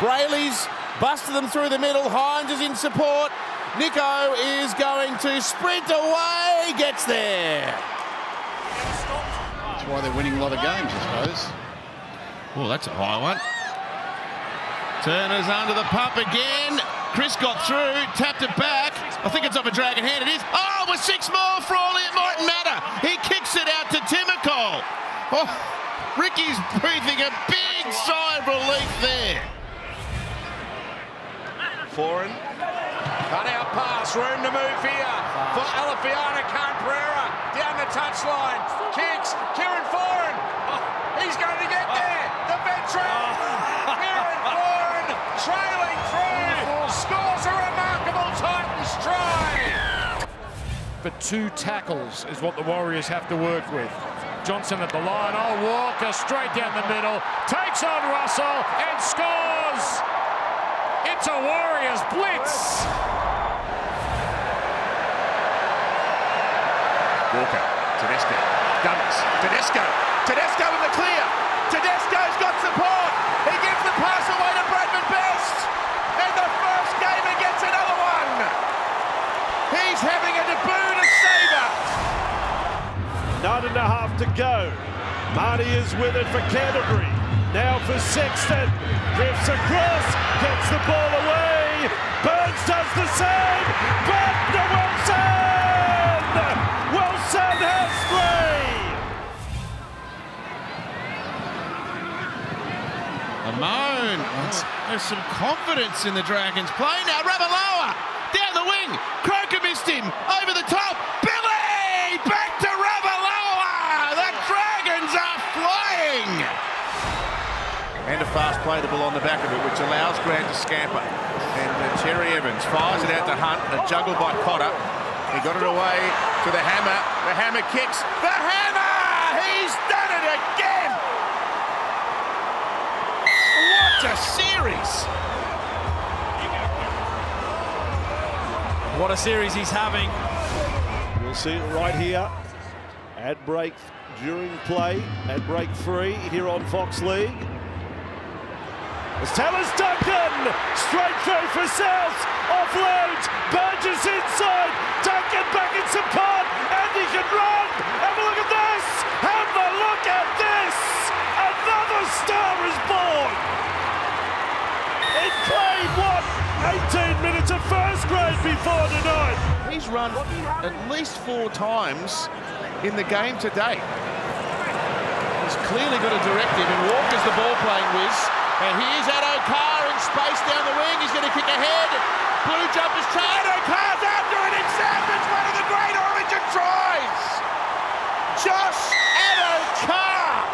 Brailey's busted them through the middle. Hynes is in support. Nico is going to sprint away, gets there. That's why they're winning a lot of games, I suppose. Oh, that's a high one. Turner's under the pump again. Chris got through, tapped it back. I think it's off a dragon hand. It is. Oh, with six more, Frawley, it mightn't matter. He kicks it out to Timoko. Oh, Ricky's breathing a big sigh of relief there. Foreign. Cut out pass, room to move here for Alofiana Khan-Pereira. Down the touchline, kicks, Kieran Foran. Oh, he's going to get there. The veteran, oh. Kieran Foran, trailing through, scores a remarkable Titans try. But two tackles is what the Warriors have to work with. Johnson at the line. Oh, Walker straight down the middle. Takes on Russell and scores. It's a Warriors blitz. Walker, Tedesco, Gunners, Tedesco, Tedesco in the clear. Tedesco's got support. He gives the pass away to Bradman Best. And the first gamer gets another one. He's having a debut to Sabre. Nine and a half to go. Marty is with it for Canterbury. Now for Sexton. Drifts across, gets the ball away. Burns does the same. Back to Wilson! Wilson has three! Amon. There's some confidence in the Dragons play now. Ravalawa down the wing. Croker missed him over the top. Billy back to Ravalawa. The Dragons are flying. And a fast play the ball on the back of it, which allows Grant to scamper. And uh, Cherry Evans fires it out to Hunt. A juggle by Cotter. He got it away to the hammer. The hammer kicks. The hammer! He's done it again! What a series! What a series he's having. We'll see it right here at break during play at break three here on Fox League. As Tallis Duncan straight through for South, offload, Burgess inside, Duncan back in support, and he can run. Have a look at this! Have a look at this! Another star is born. It played what? 18 minutes of first grade before tonight. He's run at least four times in the game today. He's clearly got a directive, and Walker's the ball playing whiz. And here's Addo Carr in space down the wing. He's going to kick ahead. Blue jumpers try. Addo Carr's after it himself. It's one of the great origin tries. Josh Addo Carr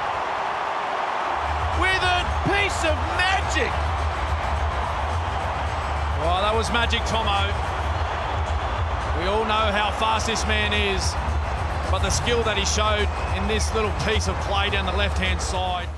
with a piece of magic. Well, that was magic, Tomo. We all know how fast this man is, but the skill that he showed in this little piece of play down the left-hand side.